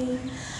Bye.